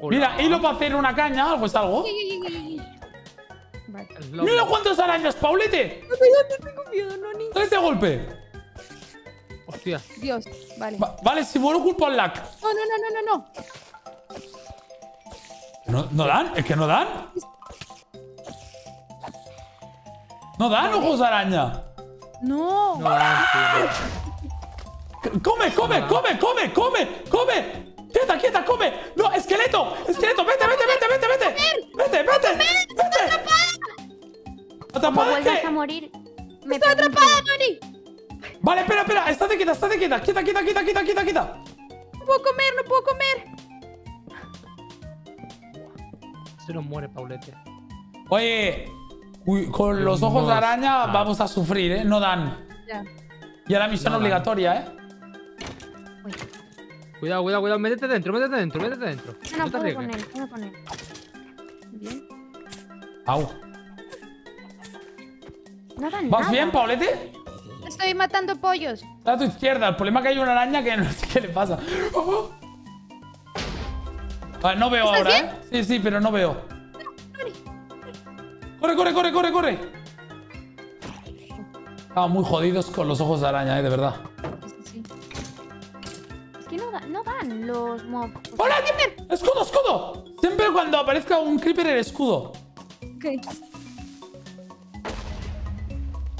Hola. Mira, hilo para hacer una caña, algo es algo. Vale. Mira cuántas arañas, Paulete. Tengo miedo, no, ni. Tres de golpe. Hostia. Dios, vale. Va- vale, si muero culpo al lag. No, no, no, no, no, no. ¿No, ¿No dan? ¿Es que no dan? ¿No dan ojos de araña? No. ¡Come, come, come, come, come, come! ¡Quieta, quieta, come! ¡No, esqueleto! ¡Esqueleto! ¡Vete, vete, vete, vete, vete! ¡Vete, vete! ¡Vete! ¿Atrapada vuelvas qué? a morir. Me pregunto, atrapada, Noni. Vale, espera, espera. Estate quieta, estate quieta. Quieta, quieta, quieta, quieta, quieta, quieta. No puedo comer, no puedo comer. Se nos muere Paulete. Oye, uy, con los ojos de araña vamos a sufrir, ¿eh? No dan. Ya. Y a la misión No dan. obligatoria, ¿eh? Cuidado, cuidado, cuidado. Métete dentro, métete dentro, métete dentro. no te puedo él, puedo con él. Bien. Au. No dan ¿Vas nada. bien, Paulete? Estoy matando pollos. Está a tu izquierda. El problema es que hay una araña que no sé qué le pasa. Vale, no veo ¿Estás ahora, bien? ¿eh? Sí, sí, pero no veo. Corre, corre, corre, corre, corre. Estaban muy jodidos con los ojos de araña, ¿eh? De verdad. Sí, sí. Es que no, da- no dan los mobs. ¡Hola, Creeper! ¡Escudo, escudo! Siempre cuando aparezca un Creeper, el escudo. Ok.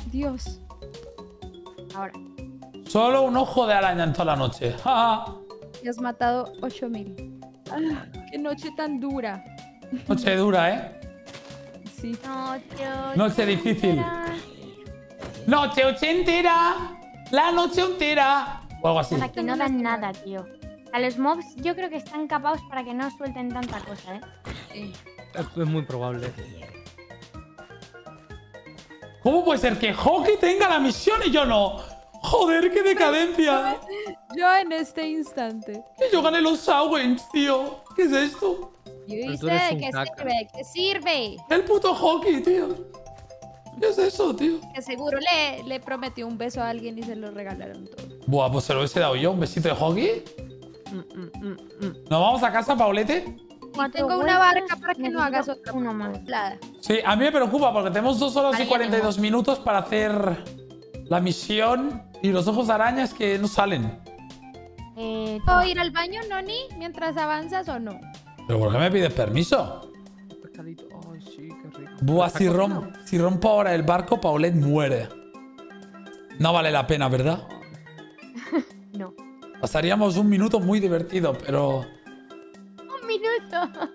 Dios. Ahora. Solo un ojo de araña en toda la noche. Ja, ja. Y has matado 8000. Qué noche tan dura. Noche dura, ¿eh? Sí. Noche, Noche difícil. Noche ochentera. La noche entera. O algo así. Que no dan nada, tío. A los mobs yo creo que están capados para que no suelten tanta cosa, ¿eh? sí. Es, es muy probable. ¿Cómo puede ser que Hockey tenga la misión y yo no? Joder, qué decadencia. Yo en este instante. Que yo gané los Sawens, tío. ¿Qué es esto? Yo hice que caca. sirve, que sirve. El puto Hockey, tío. ¿Qué es eso, tío? Que seguro le, le prometió un beso a alguien y se lo regalaron todo. Buah, pues se lo hubiese dado yo. Un besito de Hockey. Mm, mm, mm, mm. ¿Nos vamos a casa, Paulete? Y tengo una barca para que no hagas otra uno más. Sí, a mí me preocupa porque tenemos dos horas Vale, y ya 42 minutos para hacer la misión y los ojos de arañas que no salen. Eh, ¿Puedo ir al baño, Noni, mientras avanzas o no? ¿Pero por qué me pides permiso? Pescadito. Ay, sí, qué rico. Buah, si, rom- si rompo ahora el barco, Paulet muere. No vale la pena, ¿verdad? no. Pasaríamos un minuto muy divertido, pero... Un minuto.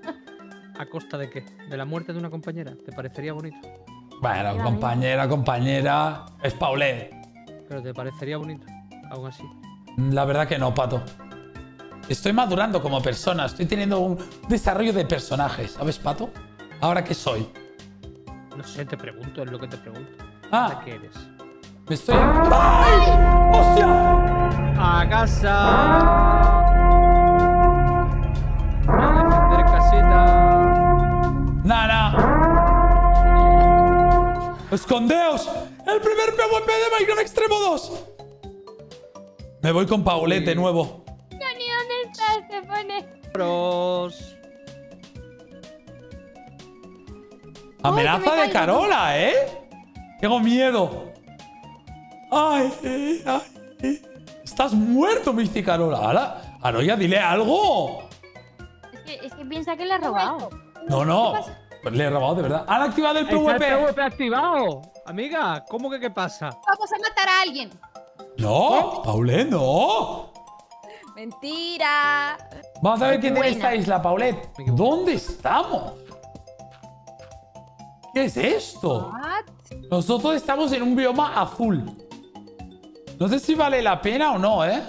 ¿A costa de qué? ¿De la muerte de una compañera? ¿Te parecería bonito? Bueno, Ya, compañera, compañera... Es Paulet. Pero te parecería bonito, aún así. La verdad que no, Pato. Estoy madurando como persona, estoy teniendo un desarrollo de personaje, ¿sabes, Pato? ¿Ahora qué soy? No sé, te pregunto, es lo que te pregunto. Ah. ¿Ahora qué eres? Me estoy... ¡Ay! ¡Hostia! ¡A casa! ¡Escondeos! ¡El primer PvP de Minecraft Extremo 2! Me voy con Paulet de nuevo. Johnny, ¿dónde estás? Se pone. Pros. Amenaza de. Carola, ¿eh? Tengo miedo. Ay, ay, eh. Estás muerto, dice Carola. Ahora, Aroya, dile algo. Es que, es que piensa que le ha robado. No, no. Pues le he robado, de verdad. Han activado el ¡Está el PvP. PvP activado! Amiga, ¿cómo que qué pasa? Vamos a matar a alguien. No, Paulet, no. Mentira. Vamos a ver quién tiene esta isla, Paulet. ¿Dónde estamos? ¿Qué es esto? What? Nosotros estamos en un bioma azul. No sé si vale la pena o no, ¿eh?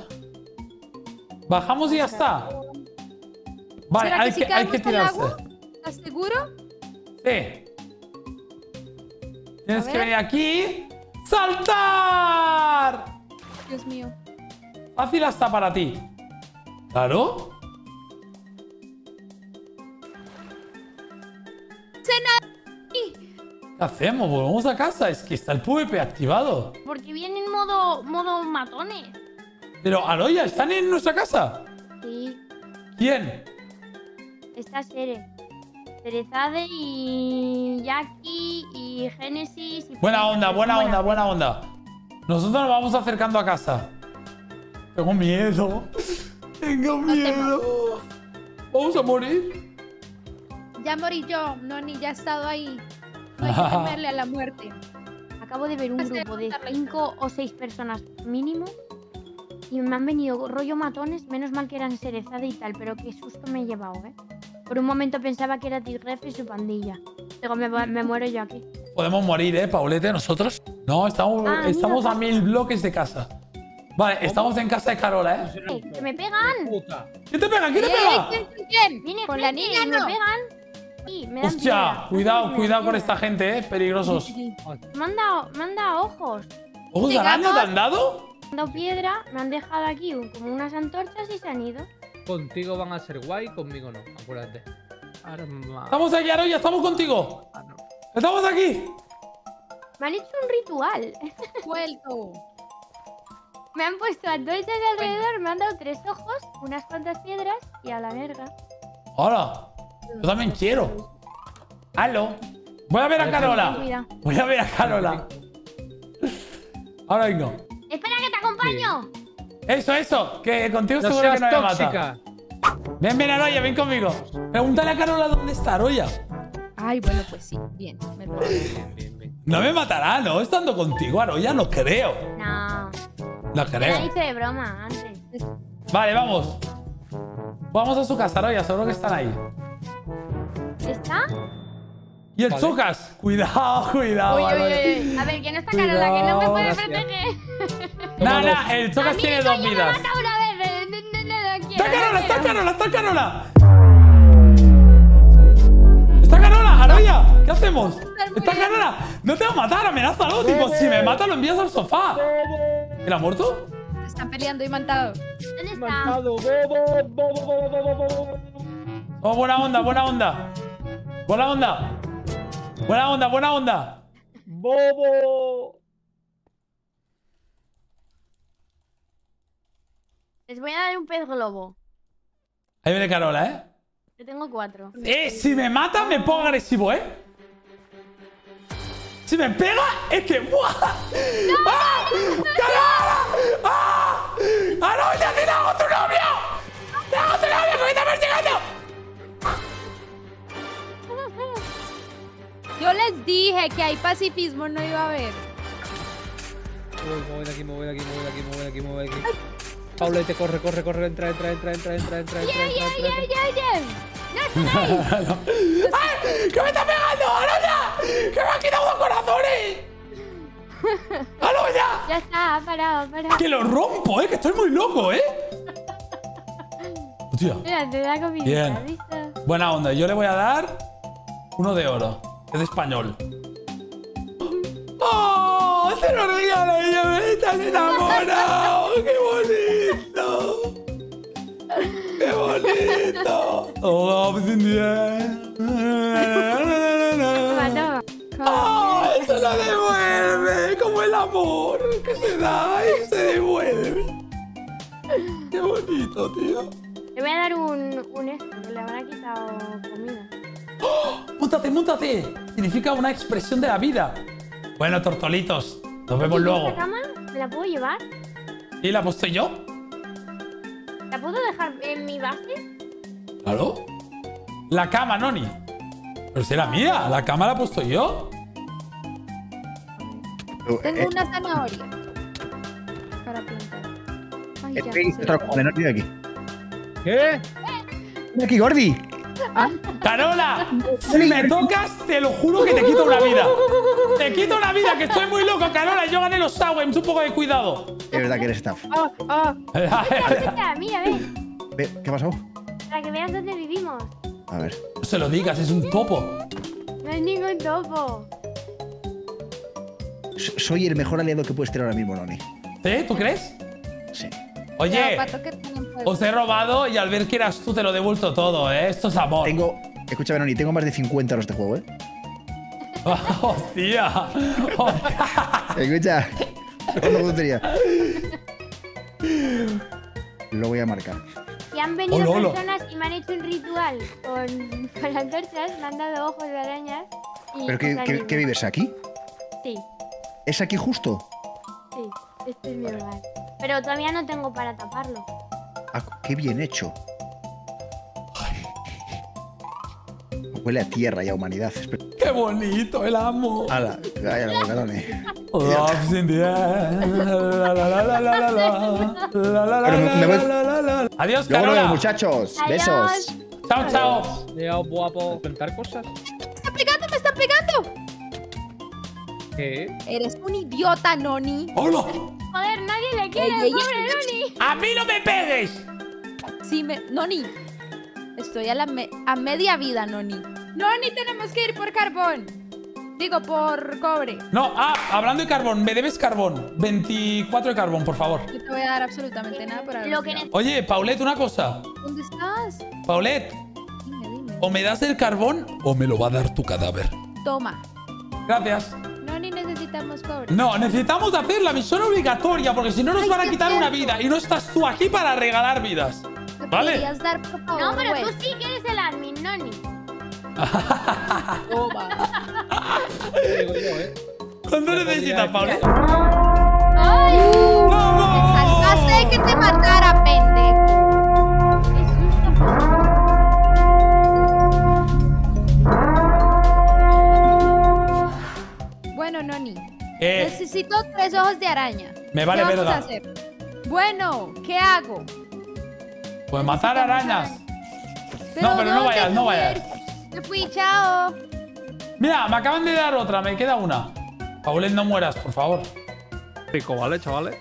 Bajamos y ya está. Vale, ¿Será que hay si que, hay que caemos al tirarse. agua? ¿Estás seguro? Tienes que venir aquí. ¡Saltar! Dios mío. Fácil hasta para ti. ¿Claro? ¿Qué hacemos? ¿Volvemos a casa? Es que está el PvP activado. Porque viene en modo, modo matones. Pero, Aloya, ¿están en nuestra casa? Sí, ¿Quién? está Sere. Cerezade y Jackie y Genesis. Y Buena onda, buena Buena. onda, buena onda. Nosotros nos vamos acercando a casa. Tengo miedo. Tengo miedo. Vamos a morir. Ya morí yo. Noni ya he estado ahí. No hay que temerle a la muerte. Acabo de ver un grupo de cinco o seis personas mínimo. Y me han venido rollo matones. Menos mal que eran Cerezade y tal. Pero qué susto me he llevado, ¿eh? Por un momento pensaba que era Tigref y su pandilla. Digo, me, me muero yo aquí. Podemos morir, ¿eh, Paulete, nosotros? No, estamos, Ah, estamos mira, a mil bloques de casa. Vale, estamos en casa de Carola, ¿eh? ¡Eh, que me pegan! ¿Quién te pega? ¿Quién te ¡Eh, pega? ¿Quién, quién, quién? Viene Con la niña y me no. pegan. Sí, me dan Hostia, piedra. cuidado, Me cuidado con esta gente, ¿eh? Peligrosos. Me han dado, me han dado ojos. ¿Ojos de araña te han dado? Me han dado piedra, me han dejado aquí como unas antorchas y se han ido. Contigo van a ser guay, conmigo no, acuérdate. Arma. Estamos aquí, Aroya, estamos contigo. Ah. Estamos aquí. Me han hecho un ritual. Vuelto. Me han puesto antorchas alrededor, me han dado tres ojos, unas cuantas piedras y a la verga. Hola. Yo también quiero. Halo. Voy a ver a Carola. Voy a ver a Carola. Ahora vengo. ¡Espera que te acompaño! Eso, eso. Que contigo No seguro que no me mata. tóxica. Ven, ven, Aroya, ven conmigo. Pregúntale a Carola dónde está Aroya. Ay, bueno, pues sí. Bien. Me lo Bien, bien, bien. No me matará, ¿no? Estando contigo, Aroya, no creo. No, No la creo. hice de broma antes. Vale, vamos. Vamos a su casa, Aroya, seguro que están ahí. ¿Está? Y el Vale. Cuidado, cuidado. Uy. A ver, no está Carola, que no me puede proteger. Nah, Toma nah, el mí tiene dos vidas. eh, no, no, no, no ¡Está no Carola, está. Carola, está Carola! ¡Está Carola, Araya! ¿Qué hacemos? ¡Está Carola! ¡No te va a matar! ¡Amenázalo! Tipo, si me mata lo envías al sofá. ¿Él ha muerto? Están peleando y mantado. ¿Dónde está? Mantado, bobo, bobo, bobo, bobo, bobo. Oh, buena onda, buena onda. Buena onda. Buena onda, buena onda. Bobo. Les voy a dar un pez globo. Ahí viene Carola, ¿eh? Yo tengo cuatro. Eh, si me mata, me pongo agresivo, ¿eh? Si me pega, es que. ¡Buah! ¡Ah! ¡Carola! ¡Ah! ¡Ah, no! ¡Ya te hago tu novio! ¡Te hago tu novio! ¡Que me está persiguiendo! Yo les dije que hay pacifismo, no iba a haber. De aquí, de aquí, de aquí, de aquí, de aquí. Paulete, corre, corre, corre, entra, entra, entra, entra, entra, entra, ¡Ay, entra, ay, entra, ay, ay! ¡No estáis! ¡Ay! ¡Que me está pegando! ¡Aloya! ¡Que me ha quitado dos corazones! ¡Aloya! Ya está, ha parado, ha parado. ¡Que lo rompo, eh! ¡Que estoy muy loco, eh! Hostia. Mira, te da comida, Bien. ¿has visto? Buena onda. Yo le voy a dar uno de oro. Es de español. ¡Oh! ¡Se lo regala ella! ¡Me están enamorado! ¡Qué bonito! ¡Qué bonito! ¡Oh. ¡Oh! ¡Eso lo devuelve! Como el amor que se da y se devuelve. ¡Qué bonito, tío! Le voy a dar un, un esto, que le habrá quitado comida. ¡Múntate, múntate! Significa una expresión de la vida. Bueno, tortolitos, nos vemos ¿Y luego. ¿Esta cama me la puedo llevar? ¿Y la he puesto yo? ¿La puedo dejar en mi base? Claro. La cama, Noni. Pero si era mía, la cama la he puesto yo. Tengo una zanahoria. Para plantar. Ay, ya, se cosa, no estoy aquí. ¿Qué? Ven aquí, Gordi. ¡Carola! Si me tocas, te lo juro que te quito una vida. Te quito una vida, que estoy muy loco, Carola. Yo gané los Sawems, un poco de cuidado. Es verdad que eres staff. Ah, ah. Mira, mira, ven. Ve, ¿Qué ha pasado? Para que veas dónde vivimos. A ver. No se lo digas, es un topo. No hay ningún topo. So- Soy el mejor aliado que puedes tener ahora mismo, Noni. ¿Sí? ¿Tú crees? Sí. Oye, Os he robado y al ver que eras tú te lo he devuelto todo, ¿eh? Esto es amor. Tengo. Escúchame, Noni, tengo más de 50 horas de juego, ¿eh? ¡Hostia! ¡Hostia! Escucha. No tontería. Lo voy a marcar. Y han venido personas y me han hecho un ritual con, con antorchas, me han dado ojos de arañas. Y ¿Pero qué vives aquí? Sí, ¿Es aquí justo? sí, este es mi hogar. Pero todavía no tengo para taparlo. Ah, qué bien hecho. Huele a tierra y a humanidad. ¡Qué bonito! ¡El amo! Ala, vaya la boca, Noni. Love's in the air. La, la, la, la, la, la, la. La, la, la, Bueno, me voy. la, la, la, la. Adiós, Luego Carola. muchachos. Besos. Chao, chao. Leo, guapo. ¿Plantar cosas? ¡Me están pegando, me están pegando! ¿Qué? Eres un idiota, Noni. ¡Hola! Joder, nadie le quiere, Ey, ey, pobre ey. Noni. ¡A mí no me pegues! Sí, me... Noni. Estoy a, la me- a media vida, Noni. Noni, tenemos que ir por carbón. Digo, por cobre. No, ah, hablando de carbón, me debes carbón. 24 de carbón, por favor. No te voy a dar absolutamente nada por haber Lo que tirado. Oye, Paulette, una cosa. ¿Dónde estás? Paulette, Dime, dime. o me das el carbón o me lo va a dar tu cadáver. Toma. Gracias. Noni, necesitamos cobre. No, necesitamos hacer la misión obligatoria porque si no nos Ay, van a quitar una vida y no estás tú aquí para regalar vidas. ¿Me Vale. dar, por favor, No, pero tú Wes? sí que eres el admin, Noni. Toma. ¿Cuánto necesitas, Paulette? ¡Ay! ¡Vamos! Saltaste de que te matara, pendejo. Noni. Eh, Necesito tres ojos de araña. Me vale ¿Qué vamos verga. a hacer? Bueno, ¿qué hago? pues matar arañas. Pero No, pero no ¿dónde vayas, no vayas. Me fui, chao. Mira, me acaban de dar otra, me queda una. Paulet, no mueras, por favor. Rico, ¿vale, chavales?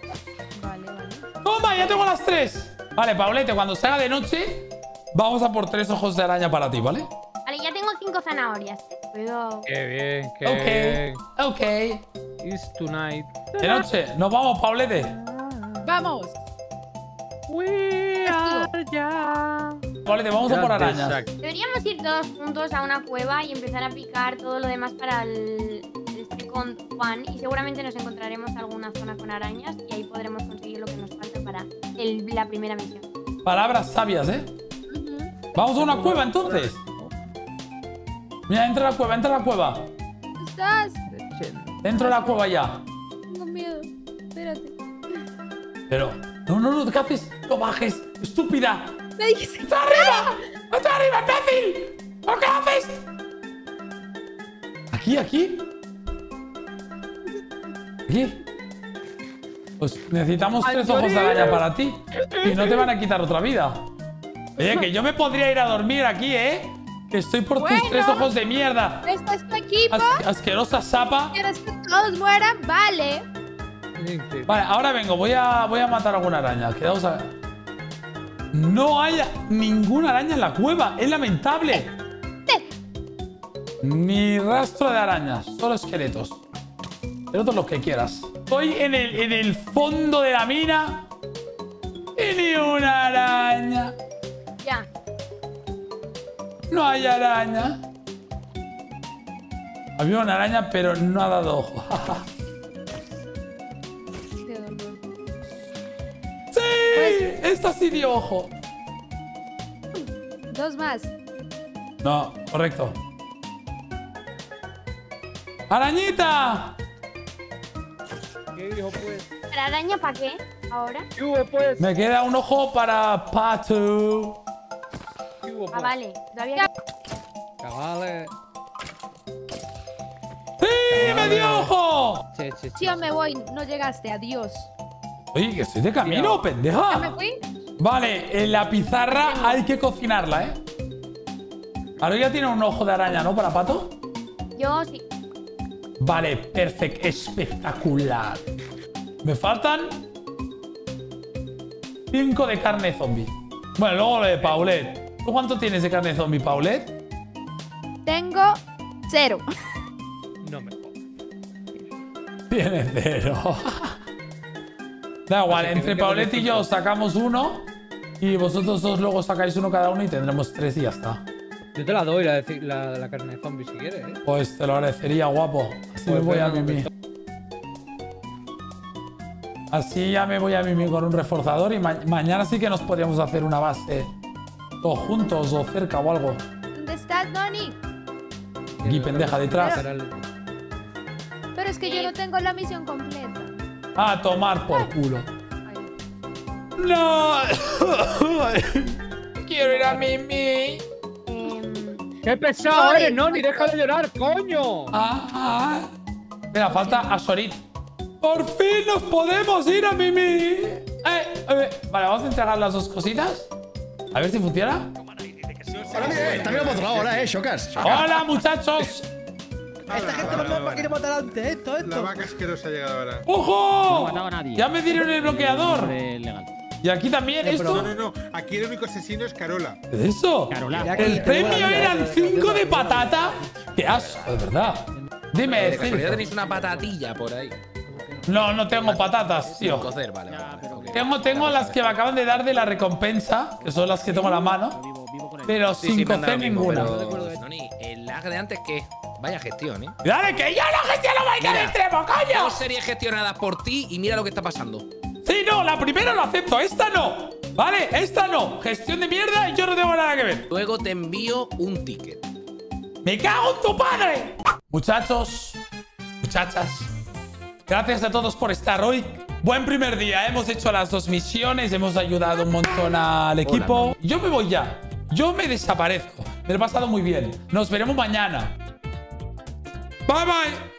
Vale, vale. ¡Toma! ¡Ya tengo las tres! Vale, Paulete, cuando se haga de noche, vamos a por tres ojos de araña para ti, ¿vale? Vale, ya tengo cinco zanahorias. Puedo. Qué bien, qué Ok, ok. bien. It's tonight. De noche, nos vamos, Paulete. Vamos. We are Paulete, vamos a por arañas. Deberíamos ir todos juntos a una cueva y empezar a picar todo lo demás para el, este con Juan. Y seguramente nos encontraremos alguna zona con arañas y ahí podremos conseguir lo que nos falta para el- la primera misión. Palabras sabias, ¿eh? Vamos a una cueva, entonces. Mira, entra a la cueva, entra a la cueva. ¿Dónde estás? Dentro de la cueva ya. Tengo miedo. Espérate. Pero, no, no, no, ¿qué haces? No bajes, estúpida. Me dijiste. ¡Está arriba! ¡Está arriba, imbécil! ¿Pero qué haces? ¿Aquí, aquí? ¿Aquí? Pues necesitamos tres ojos de araña para ti. Y no te van a quitar otra vida. Oye, que yo me podría ir a dormir aquí, ¿eh? Que estoy por tus tres ojos de mierda. Este es tu equipo. As- asquerosa sapa. ¿Quieres que todos mueran? Vale. Vale, ahora vengo. Voy a, voy a matar alguna araña. Quedaos a... No hay ninguna araña en la cueva. Es lamentable. Ni rastro de arañas. Solo esqueletos. Esqueletos los que quieras. Estoy en el, en el fondo de la mina. Y ni una araña. No hay araña. Había una araña, pero no ha dado ojo. ¡Sí! Esta sí dio ojo. Dos más. No, correcto. ¡Arañita! ¿Qué dijo, pues? ¿La araña para qué? Ahora. ¿Qué hubo, pues? Me queda un ojo para Patu. ¿Qué hubo, Ah, pues? vale. Todavía. ¡Sí! ¡Me dio ojo! Che, che, che. Sí, yo me voy. No llegaste. Adiós. Oye, que estoy de camino, Tío. ¿Ya me pendeja. fui? Vale, en la pizarra hay que cocinarla, ¿eh? Ahora ya tiene un ojo de araña, ¿no? Para Pato. yo sí. Vale, perfecto, espectacular. Me faltan 5 de carne zombie. Bueno, luego lo de Paulet. ¿Tú cuánto tienes de carne zombie, Paulet? Tengo cero. No me jodas. Tiene cero. da igual, entre me quedo Paulet de y yo sacamos uno. Y vosotros dos luego sacáis uno cada uno y tendremos tres y ya está. Yo te la doy la, la, la carne de zombie si quieres, ¿eh? Pues te lo agradecería, guapo. Así me Pues voy a mimir. Así ya me voy a mimir con un reforzador y ma- mañana sí que nos podríamos hacer una base todos juntos o cerca o algo. ¿Dónde estás, Noni? Aquí, pendeja, detrás. Pero es que yo no tengo la misión completa. A tomar por culo. Ay. ¡No! Quiero ir a mimir. Em, ¡Qué pesado eres, Noni! ¡Deja de llorar, coño! Ah, ah. Mira, falta a Sorit. ¡Por fin nos podemos ir a mimir! Eh, eh, vale, vamos a entregar las dos cositas. A ver si funciona. Ahora mira, está por otro lado ahora, eh, Shocas. ¡Hola, muchachos! Esta gente nos quiere matar antes, esto, La esto. vaca asquerosa ha llegado ahora. ¡Ojo! No a nadie. Ya me dieron el bloqueador. Eh, legal. Y aquí también No, esto. no, no. Aquí el único asesino es Carola. ¿Qué es eso? Carola. El la premio eran te- te- 5 de patata. ¡Qué asco, de verdad! Dime, De casualidad tenéis una patatilla por ahí. No, no tengo patatas, tío. Cocer, vale. Tengo, tengo las que me acaban de dar de la recompensa, que son las que tengo en la mano, pero Sí, sin sí, cocer ninguna. pero- Noni, el lag de antes, ¿qué? Vaya gestión, ¿eh? ¡Dale, que yo no gestiono Minecraft extremo, coño! Dos series gestionadas por ti y mira lo que está pasando. Sí, no, la primera lo acepto, esta no. ¿Vale? Esta no. Gestión de mierda y yo no tengo nada que ver. Luego te envío un ticket. ¡Me cago en tu padre! Muchachos, muchachas, gracias a todos por estar hoy. Buen primer día, hemos hecho las dos misiones, hemos ayudado un montón al equipo. Yo me voy ya, yo me desaparezco. Me lo he pasado muy bien. Nos veremos mañana. Bye bye.